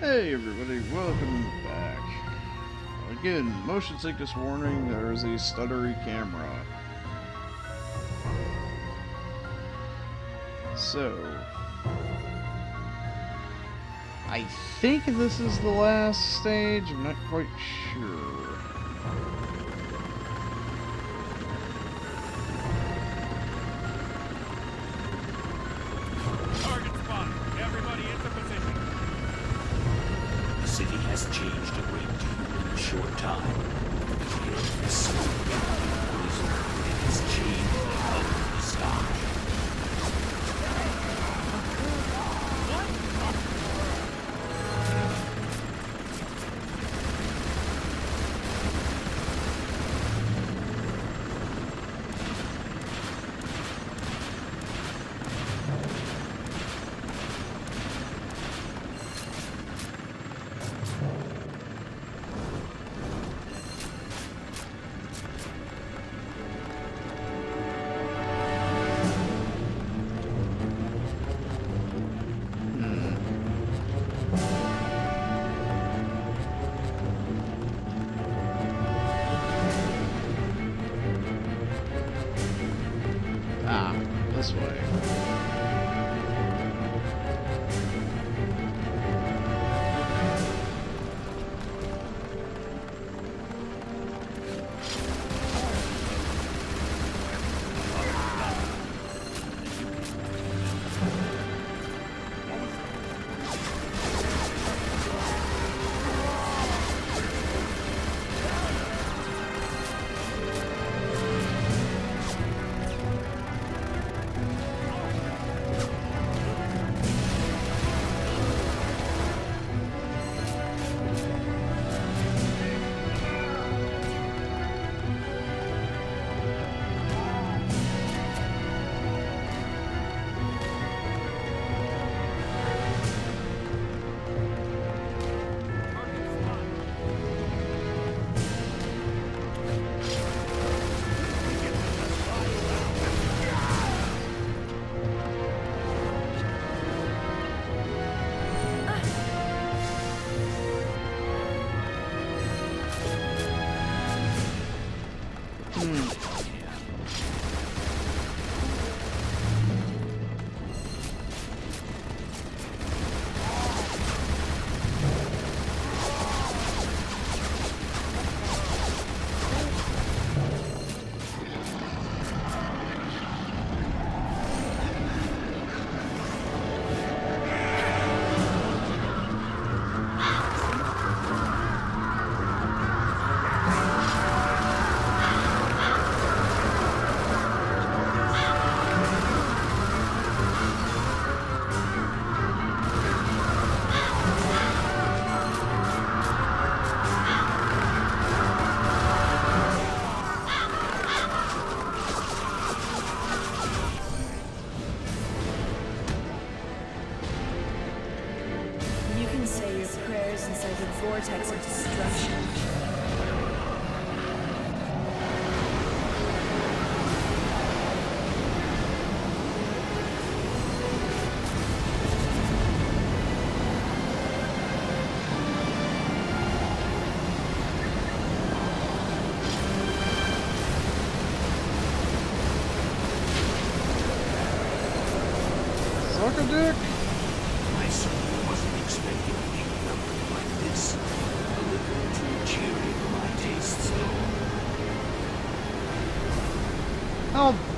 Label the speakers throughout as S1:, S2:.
S1: Hey everybody, welcome back. Again, motion sickness warning, there is a stuttery camera. So... I think this is the last stage, I'm not quite sure.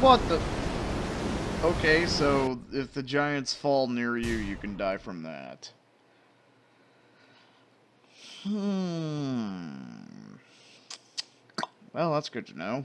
S1: What the? Okay, so if the giants fall near you, you can die from that. Hmm. Well, that's good to know.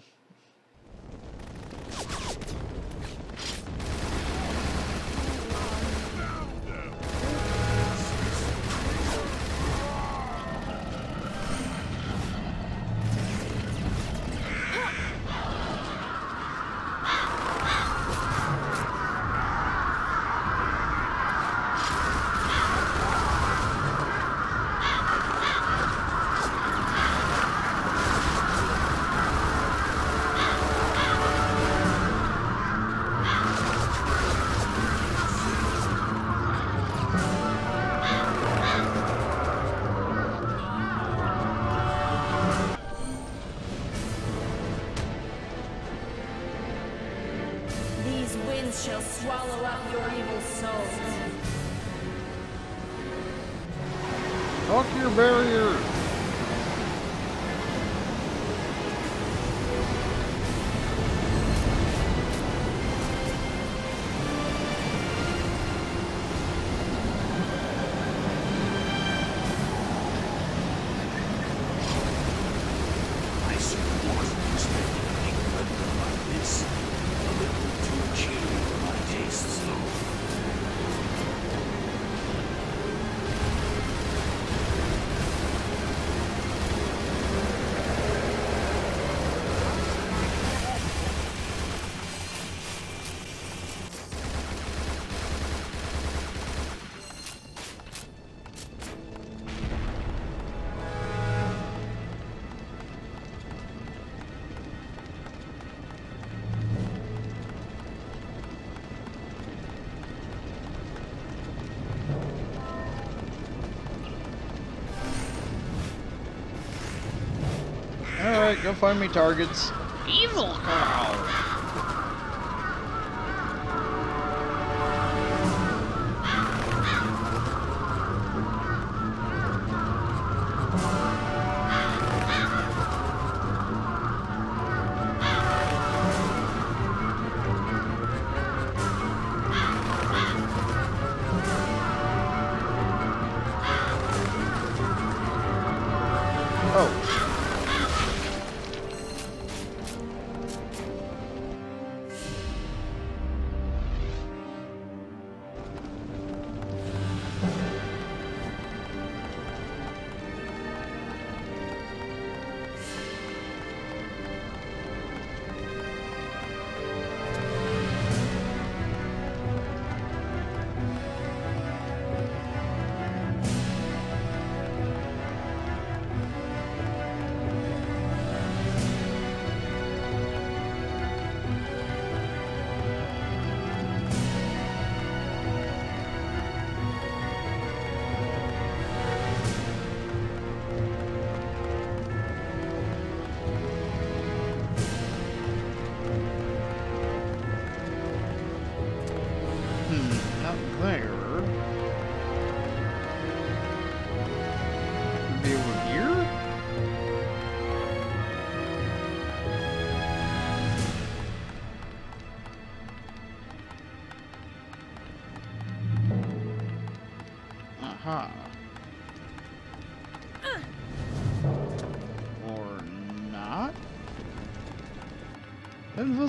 S1: Go find me targets. Evil Cow!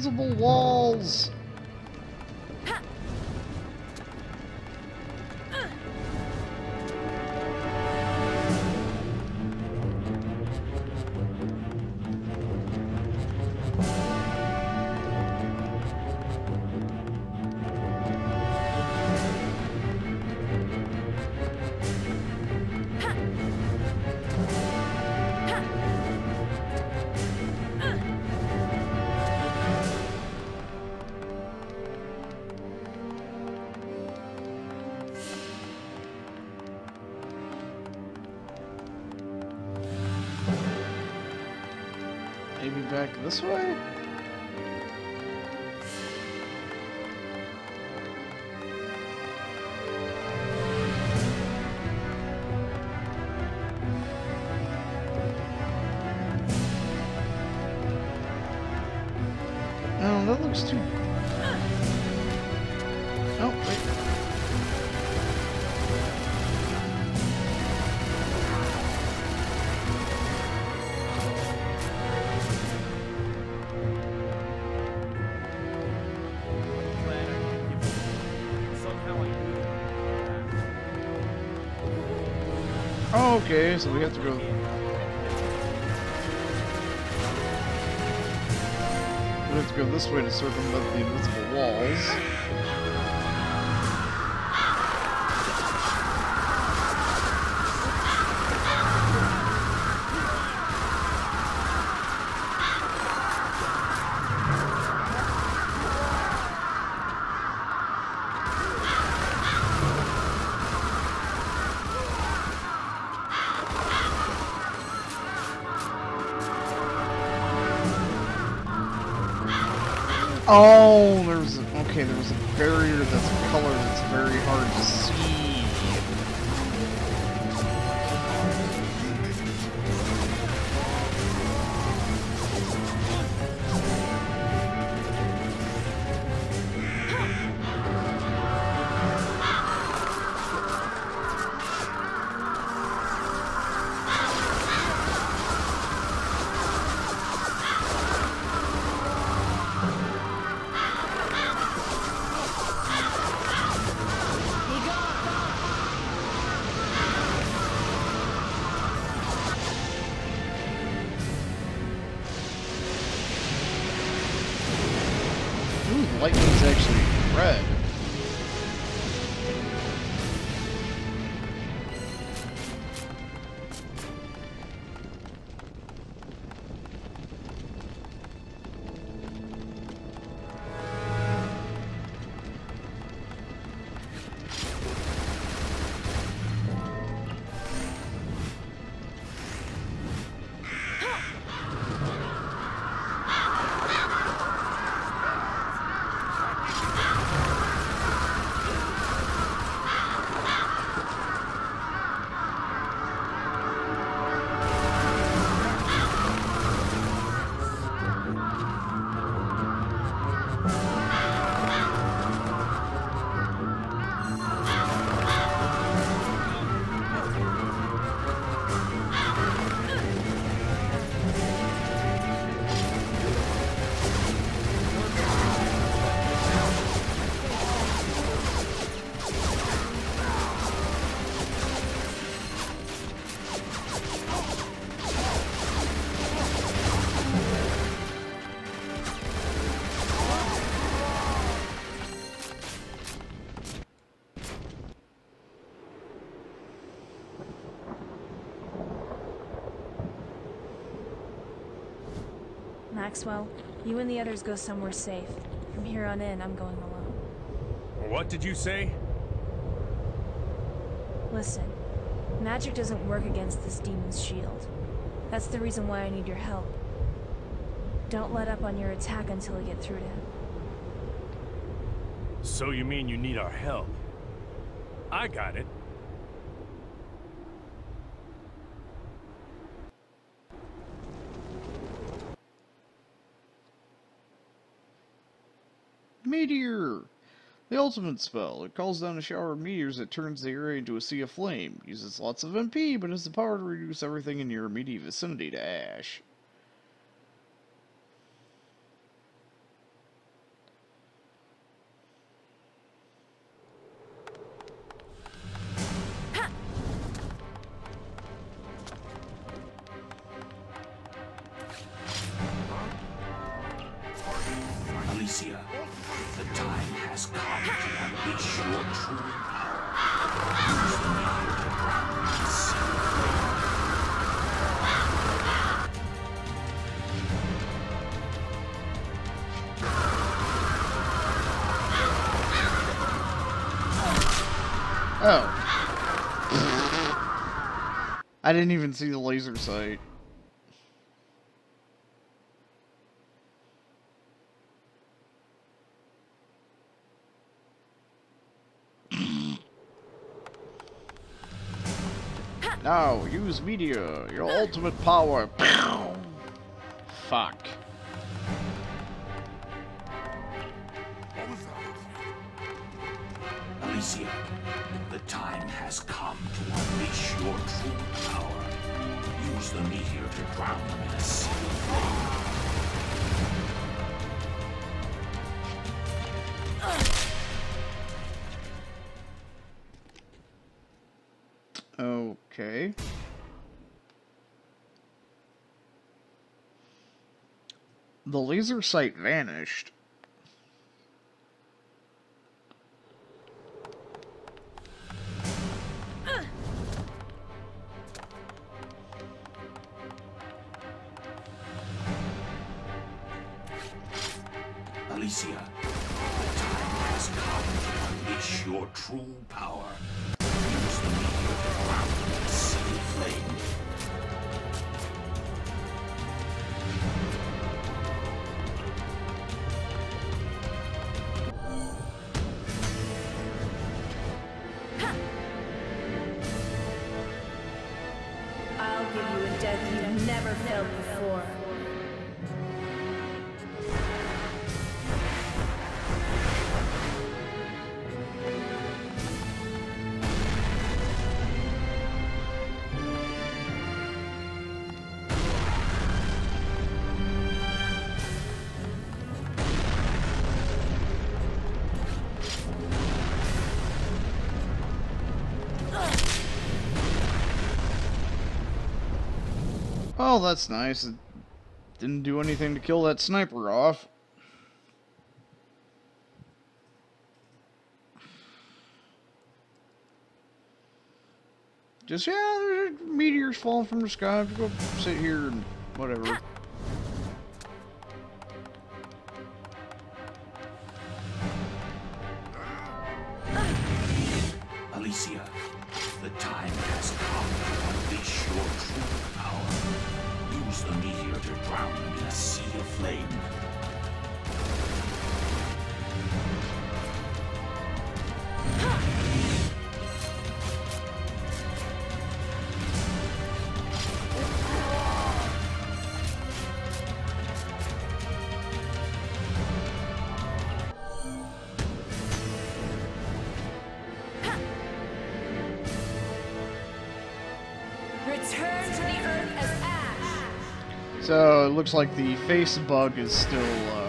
S1: Invisible walls! Back this way? Okay, so we have to go... We have to go this way to circumvent the invisible walls.
S2: Maxwell, you and the others go somewhere safe. From here on in, I'm going alone.
S3: What did you say?
S2: Listen, magic doesn't work against this demon's shield. That's the reason why I need your help. Don't let up on your attack until we get through to him.
S3: So you mean you need our help? I got it.
S1: Meteor! The ultimate spell. It calls down a shower of meteors that turns the area into a sea of flame. Uses lots of MP, but has the power to reduce everything in your immediate vicinity to ash. I didn't even see the laser sight. Now, use Meteor, your ultimate power. Laser sight vanished.
S4: Alicia, the time has come to unleash your true power. Use the meteor to sea flame.
S1: Oh, that's nice. It didn't do anything to kill that sniper off. Just, yeah, there's meteors falling from the sky. Go sit here and whatever. Looks like the face bug is still, uh...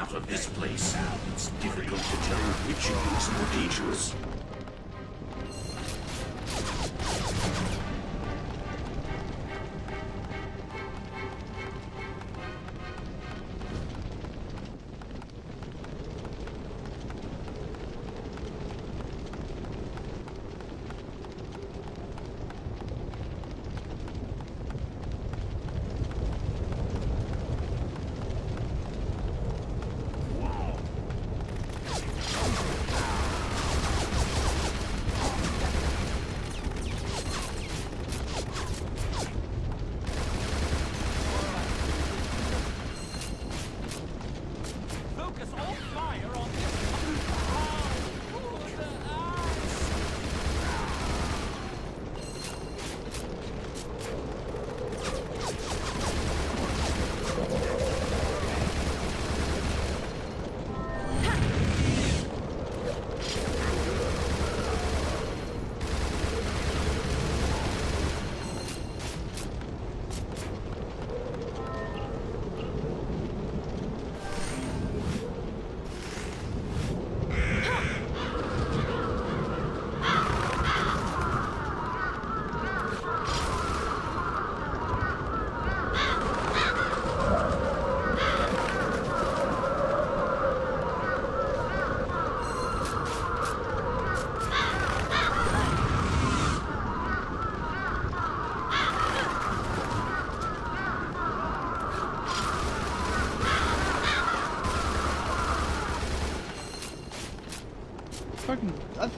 S4: out of this place. It's difficult to tell which of is more dangerous.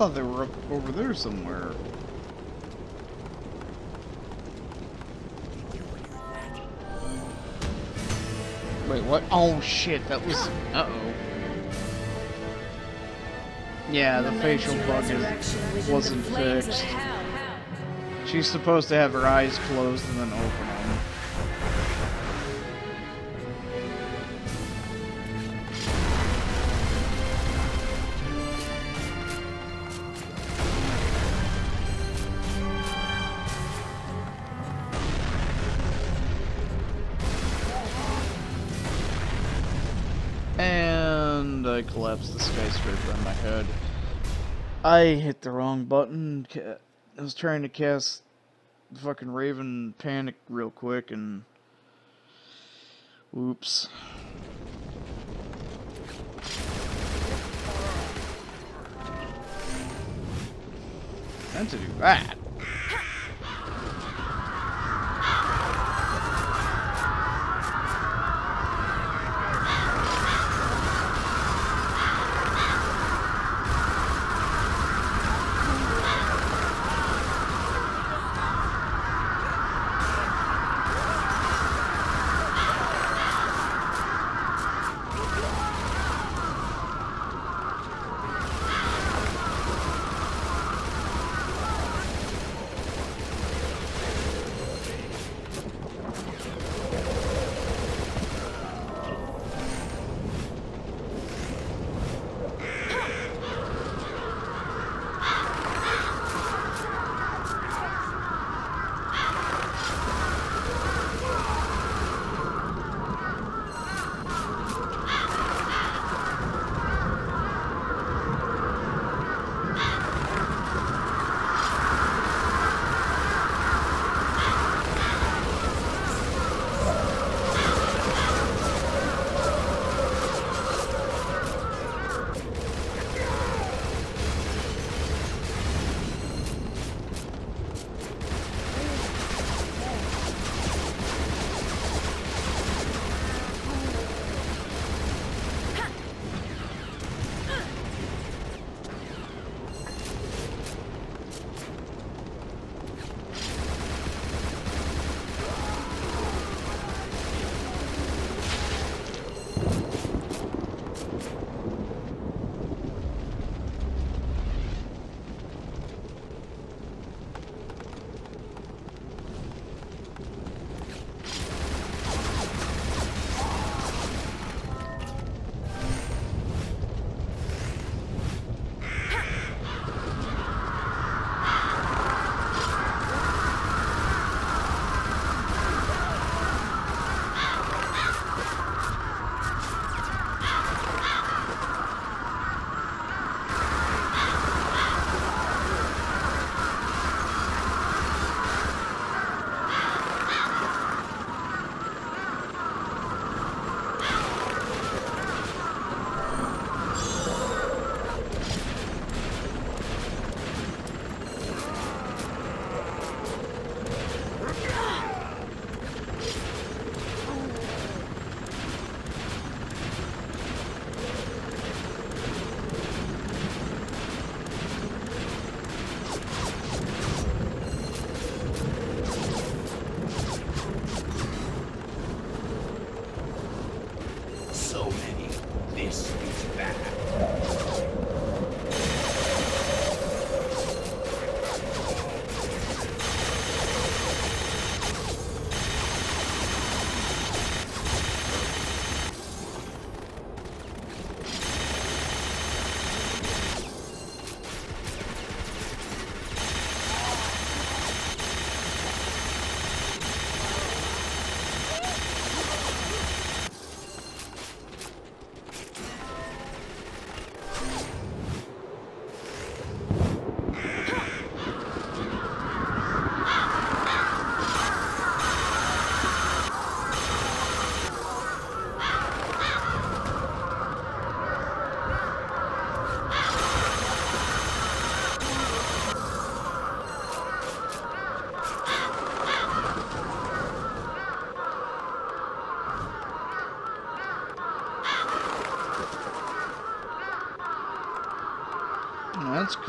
S1: Thought they were up over there somewhere. Wait, what? Oh shit, that was. Uh oh. Yeah, the facial bug is, wasn't fixed. She's supposed to have her eyes closed and then open I hit the wrong button. I was trying to cast fucking Raven Panic real quick and. Oops. Meant to do that.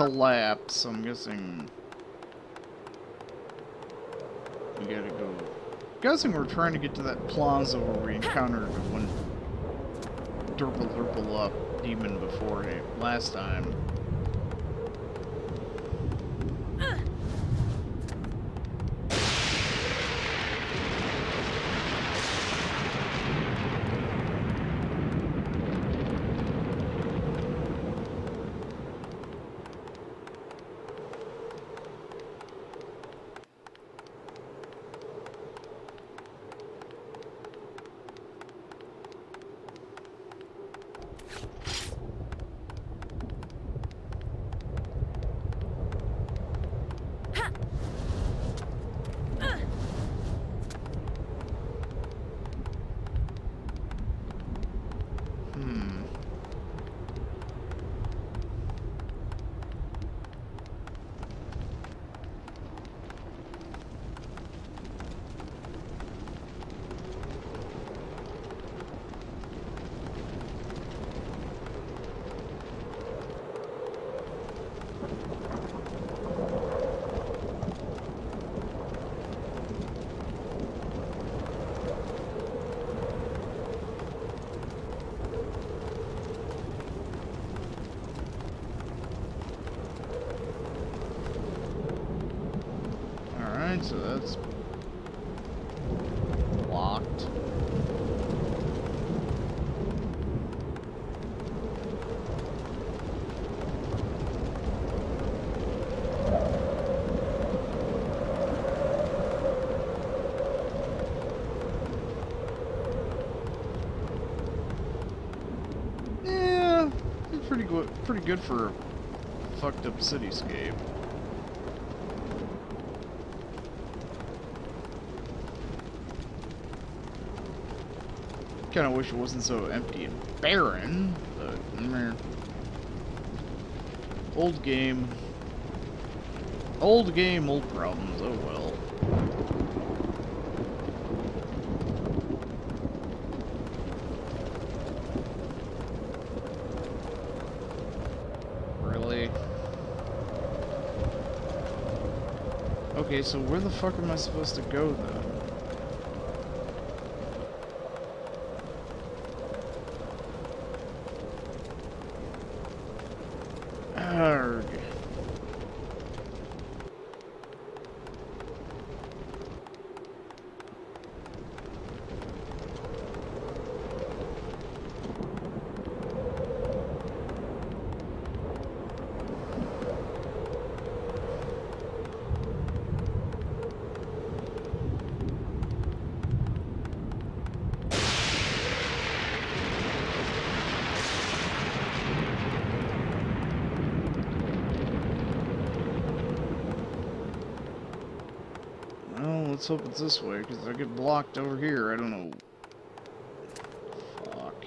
S1: Collapse. I'm guessing. We gotta go. Guessing we're trying to get to that plaza where we encountered one Durple Durple up demon before last time. Pretty good, pretty good for a fucked up cityscape. Kind of wish it wasn't so empty and barren, but meh. old game, old game, old problems. Oh well. Really? Okay, so where the fuck am I supposed to go then? Arrgh. Well, let's hope it's this way, because I get blocked over here. I don't know. Fuck.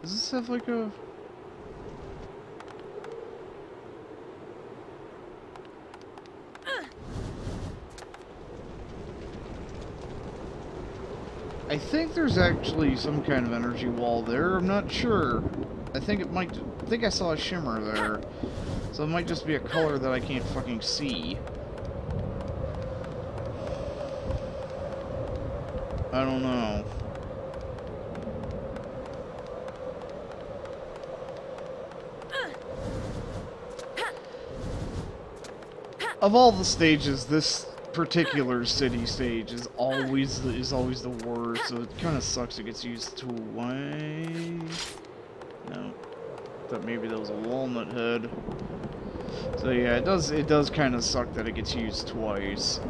S1: Does this have like a... I think there's actually some kind of energy wall there. I'm not sure. I think it might... I think I saw a shimmer there. So it might just be a color that I can't fucking see. I don't know. Of all the stages, this particular city stage is always the, is always the worst. So it kind of sucks. It gets used twice. No, thought maybe that was a walnut head. So yeah, it does it does kind of suck that it gets used twice.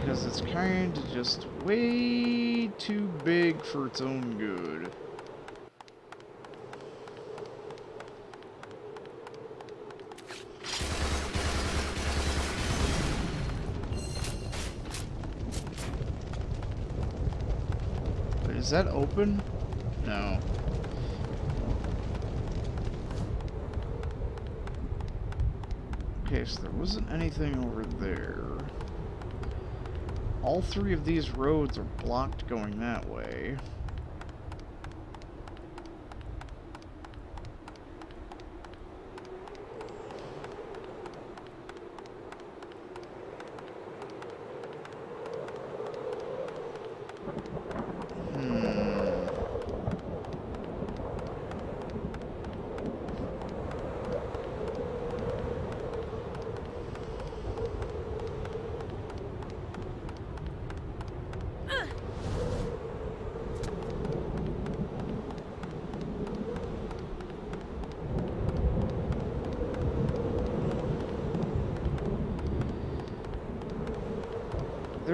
S1: Because it's kind of just way too big for its own good. Is that open? No. Okay, so there wasn't anything over there. All three of these roads are blocked going that way.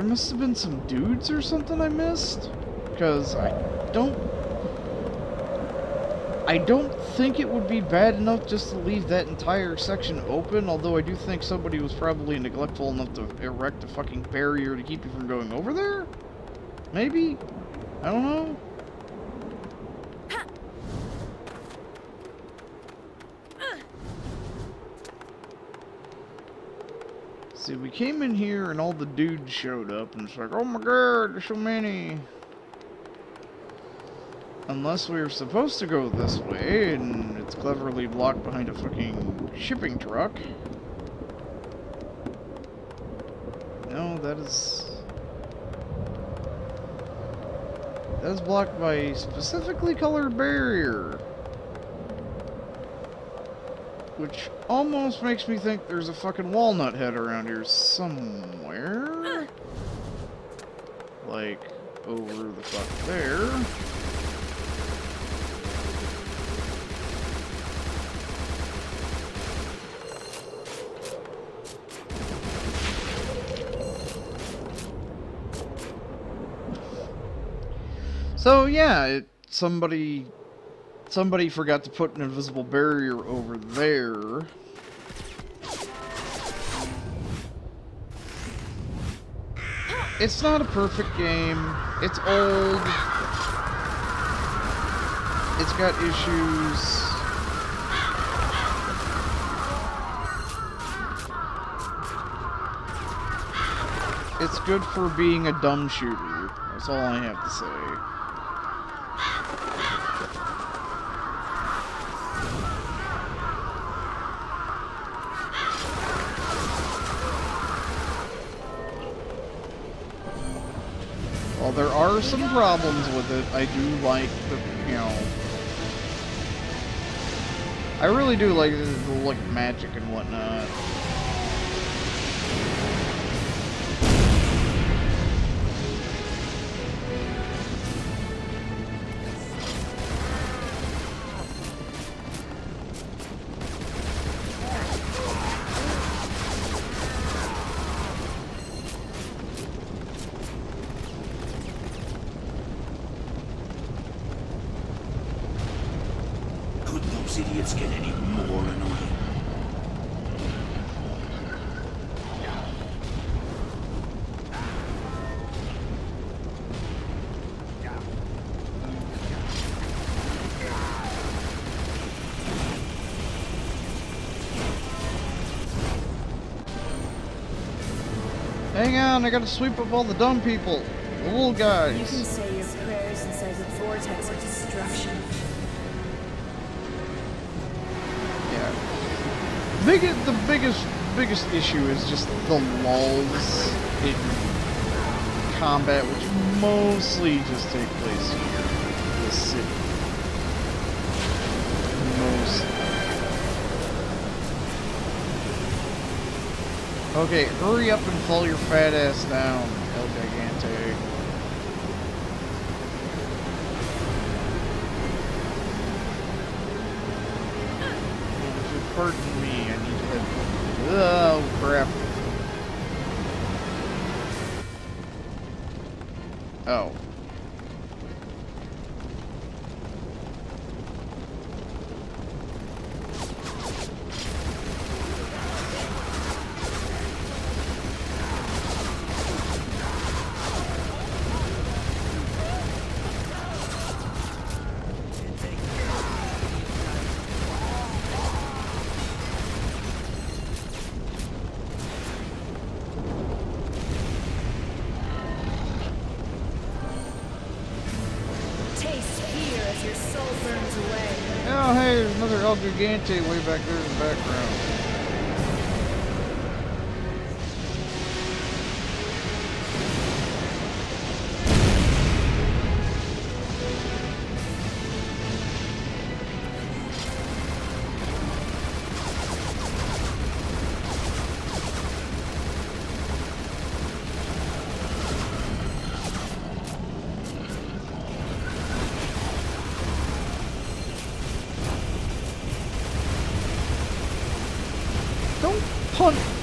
S1: There must have been some dudes or something I missed. Because I don't... I don't think it would be bad enough just to leave that entire section open, although I do think somebody was probably neglectful enough to erect a fucking barrier to keep you from going over there? Maybe? I don't know. See, we came in here and all the dudes showed up and it's like, oh my god, there's so many. Unless we were supposed to go this way and it's cleverly blocked behind a fucking shipping truck. No, that is... That is blocked by a specifically colored barrier. Which almost makes me think there's a fucking walnut head around here somewhere. Like, over the fuck there. So yeah, it, somebody somebody forgot to put an invisible barrier over there. It's not a perfect game. It's old. It's got issues. It's good for being a dumb shooter. That's all I have to say. While there are some problems with it, I do like the, you know... I really do like the, look magic and whatnot. I gotta sweep up all the dumb people. The little
S2: You can
S1: guys.
S2: say your prayers inside the vortex of destruction.
S1: Yeah. Big, the biggest, biggest issue is just the lulls in combat, which mostly just take place here in the city. Okay, hurry up and fall your fat ass down, El Gigante. If you El Gigante way back there in the background.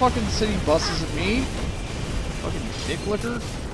S1: Fucking city buses at me. Fucking dick licker?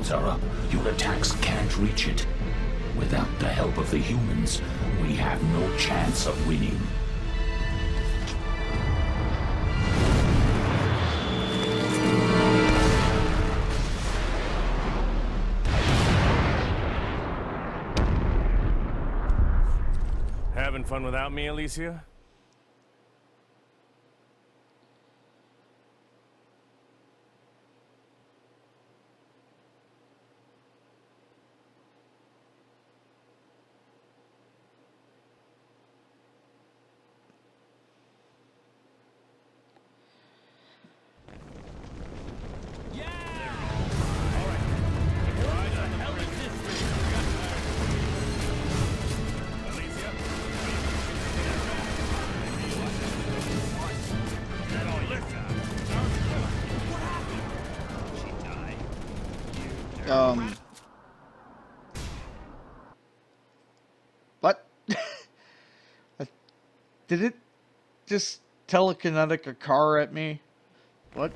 S4: Shields are up, your attacks can't reach it. Without the help of the humans, we have no chance of winning.
S3: Having fun without me, Alicia?
S1: Um. What? Did it just telekinetic a car at me? What?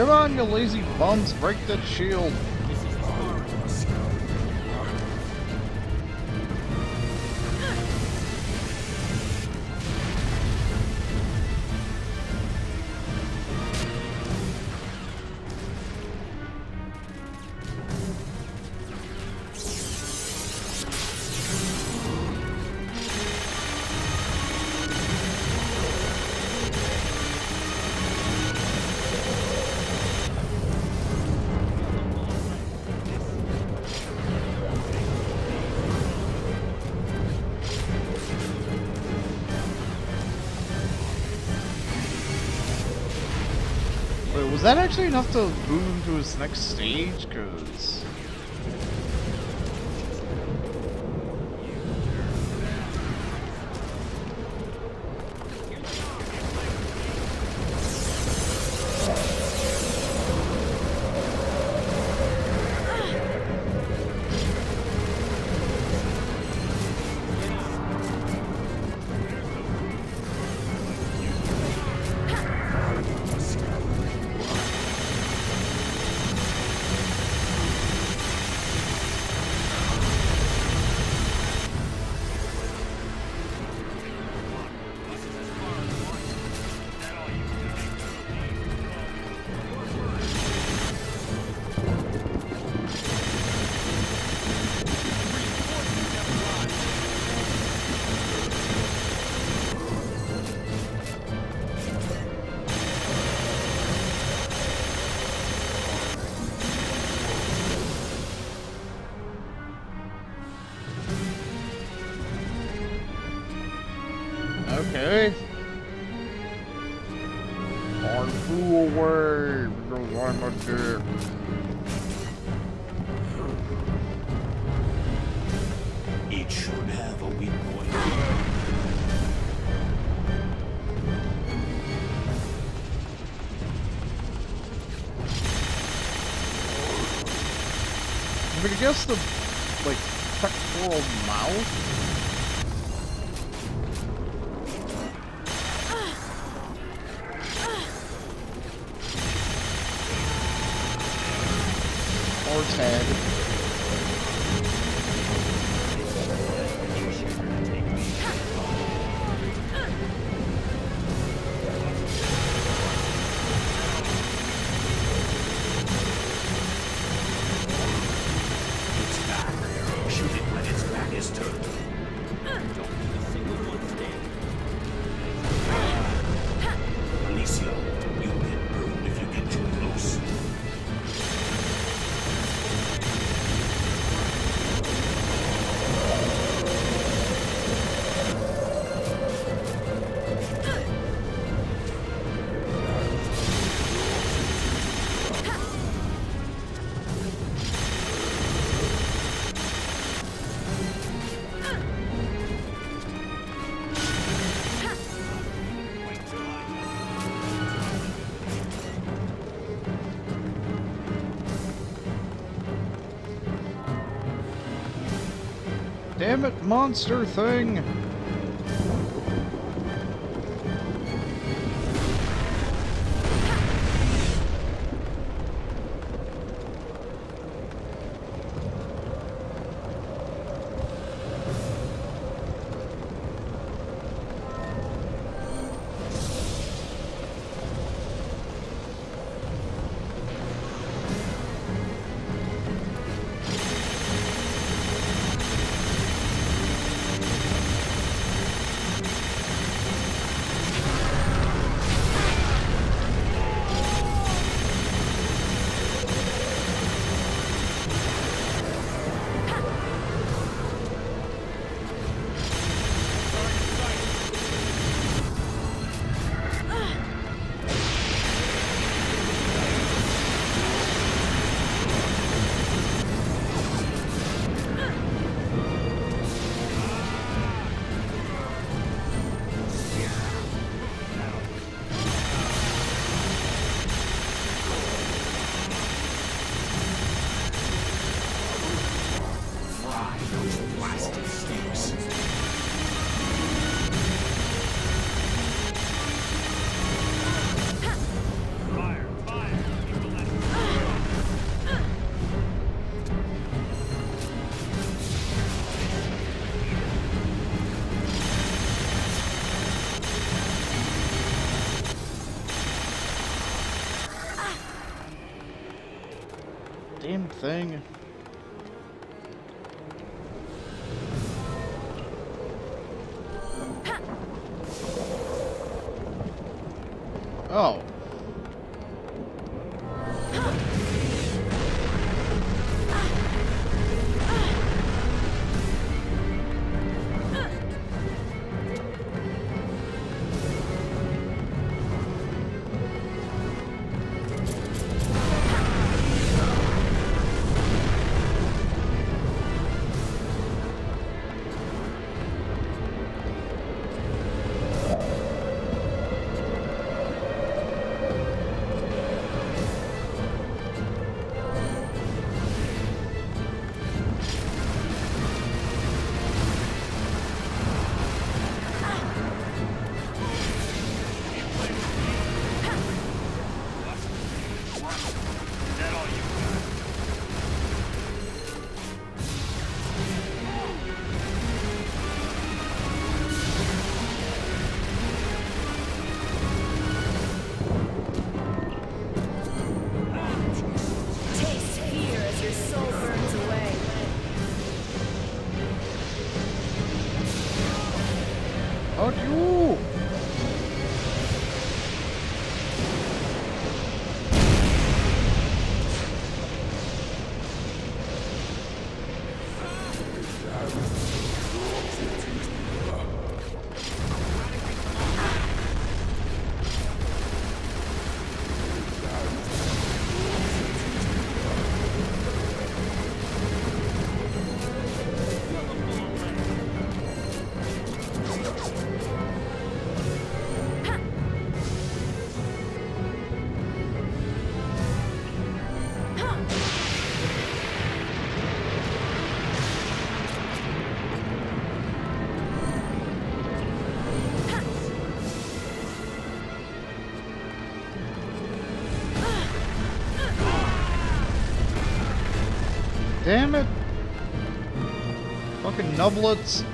S1: Come on, you lazy bums, break that shield! Was that actually enough to move him to his next stage? Cause... guess the Monster thing! Thing. Damn it! Fucking nublets.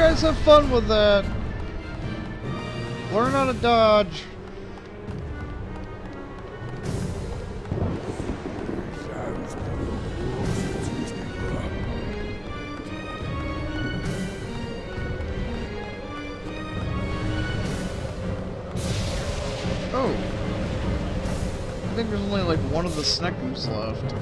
S1: Guys have fun with that. Learn how to dodge. Oh. I think there's only like one of the Sneckus left.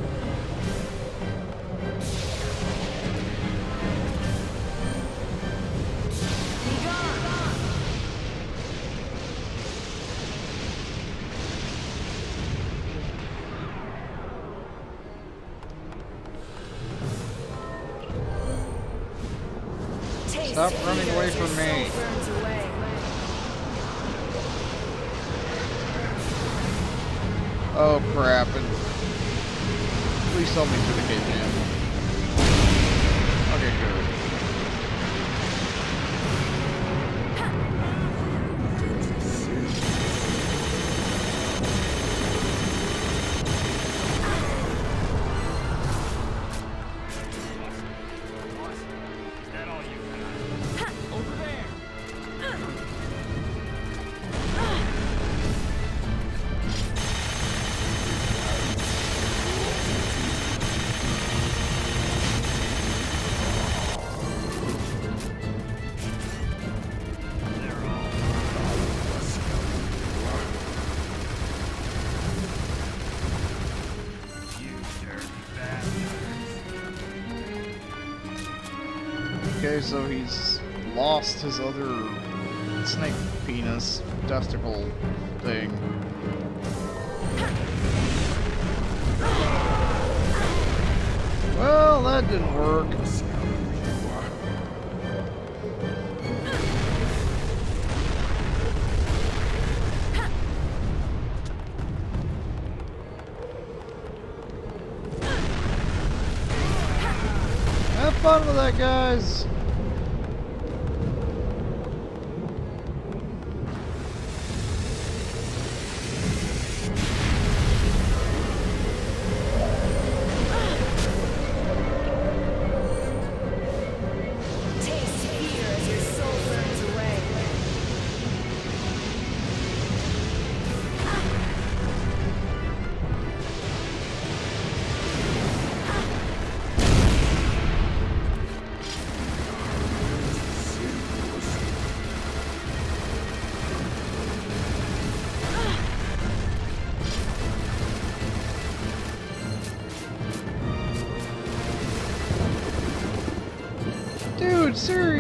S1: Other snake penis testicle thing. Well, that didn't work. Have fun with that, guys.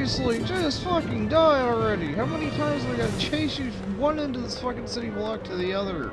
S1: Seriously, just fucking die already. How many times do I gotta chase you from one end of this fucking city block to the other?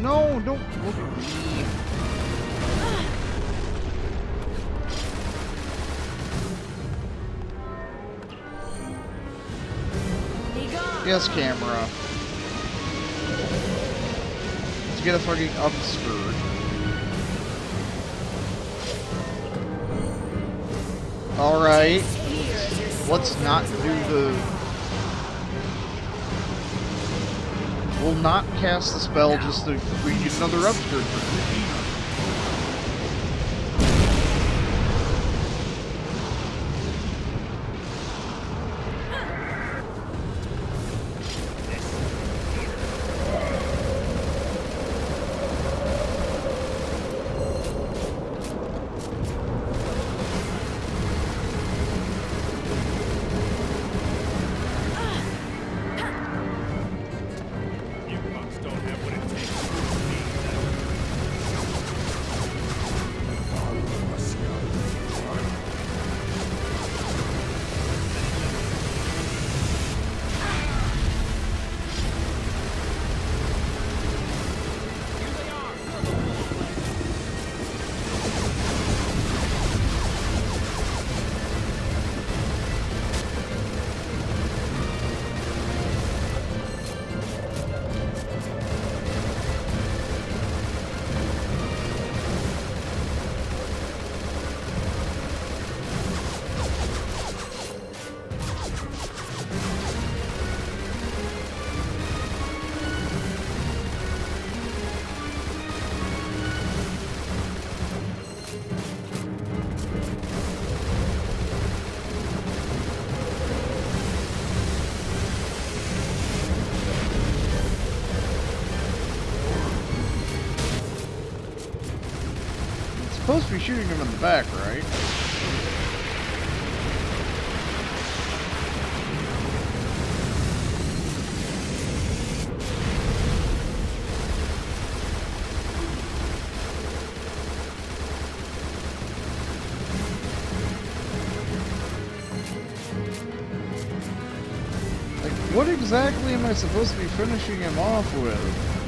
S1: No, don't look at me. Yes, camera. Let's get a fucking upskirt. Alright,
S2: Fear as your soul
S1: let's not do the... will not cast the spell just to create another upskirt supposed to be shooting him in the back, right? Like, what exactly am I supposed to be finishing him off with?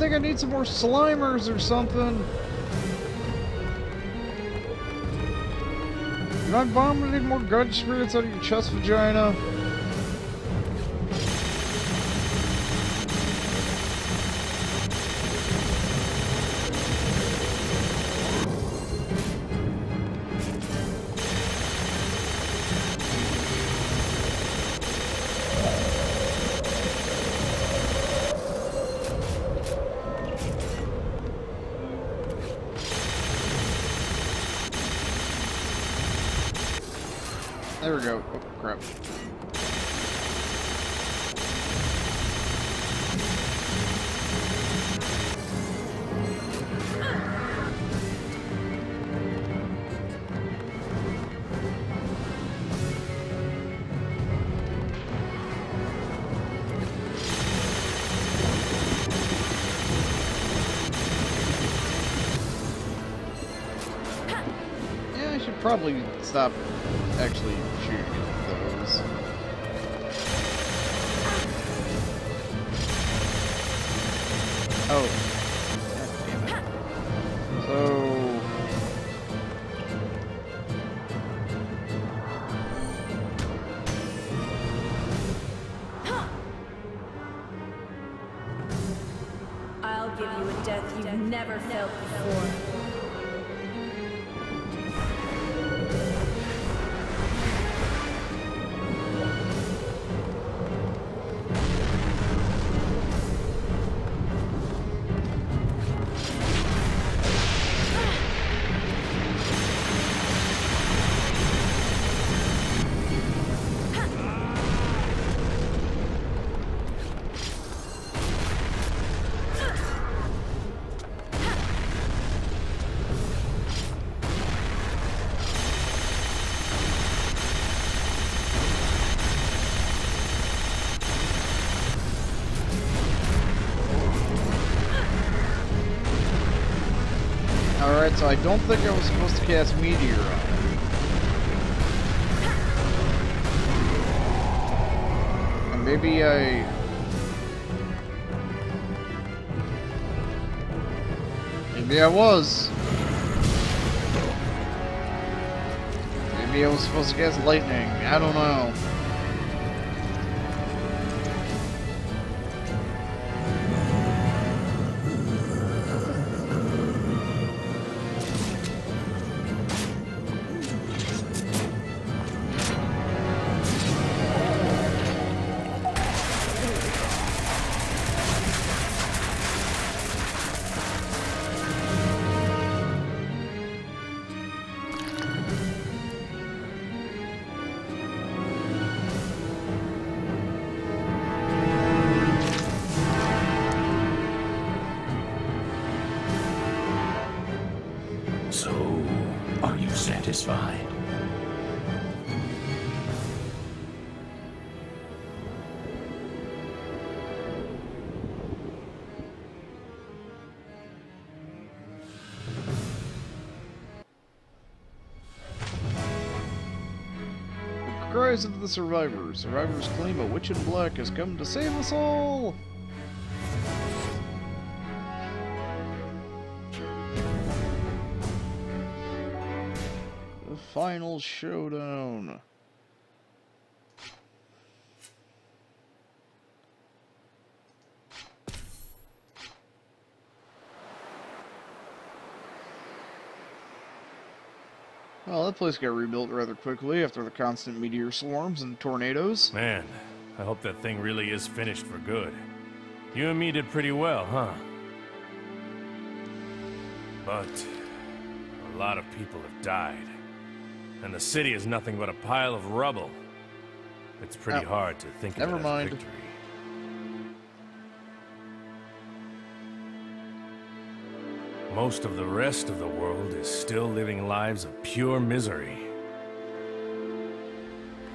S1: Think I need some more Slimers or something. You're not vomiting more gut spirits out of your chest vagina? Probably stop actually shooting at those. Oh. so I don't think I was supposed to cast Meteor on it. And maybe I... Maybe I was. Maybe I was supposed to cast Lightning. I don't know. Cries of the survivors. Survivors claim a witch in black has come to save us all. The final showdown. That place got rebuilt rather quickly after the constant meteor swarms and tornadoes.
S3: Man, I hope that thing really is finished for good. You and me did pretty well, huh? But a lot of people have died. And the city is nothing but a pile of rubble. It's pretty
S1: Oh,
S3: hard to think
S1: never
S3: of it as
S1: mind.
S3: victory. Most of the rest of the world is still living lives of pure misery.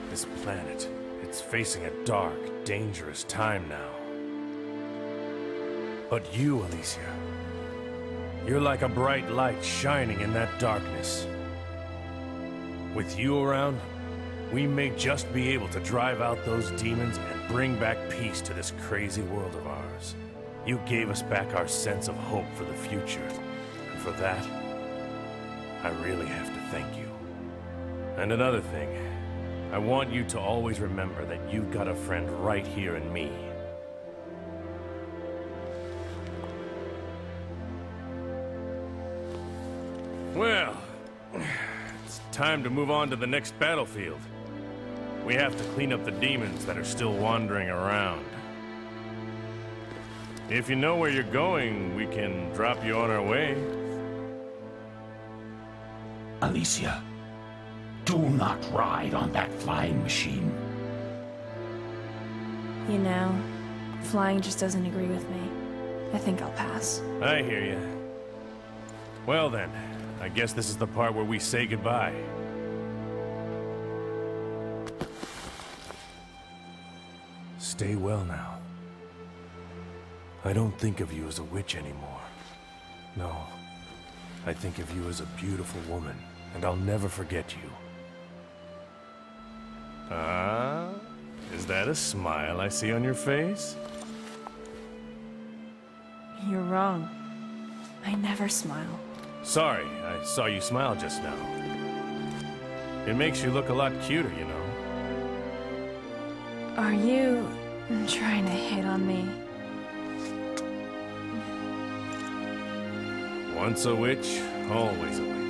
S3: This planet, it's facing a dark, dangerous time now. But you, Alicia, you're like a bright light shining in that darkness. With you around, we may just be able to drive out those demons and bring back peace to this crazy world of ours. You gave us back our sense of hope for the future. For that, I really have to thank you. And another thing, I want you to always remember that you've got a friend right here in me. Well, it's time to move on to the next battlefield. We have to clean up the demons that are still wandering around. If you know where you're going, we can drop you on our way.
S4: Alicia, do not ride on that flying machine.
S2: You know, flying just doesn't agree with me. I think I'll pass.
S3: I hear you. Well then, I guess this is the part where we say goodbye. Stay well now. I don't think of you as a witch anymore. No. I think of you as a beautiful woman, and I'll never forget you. Ah, is that a smile I see on your face?
S2: You're wrong. I never smile.
S3: Sorry, I saw you smile just now. It makes you look a lot cuter, you know.
S2: Are you trying to hit on me?
S3: Once a witch, always a witch.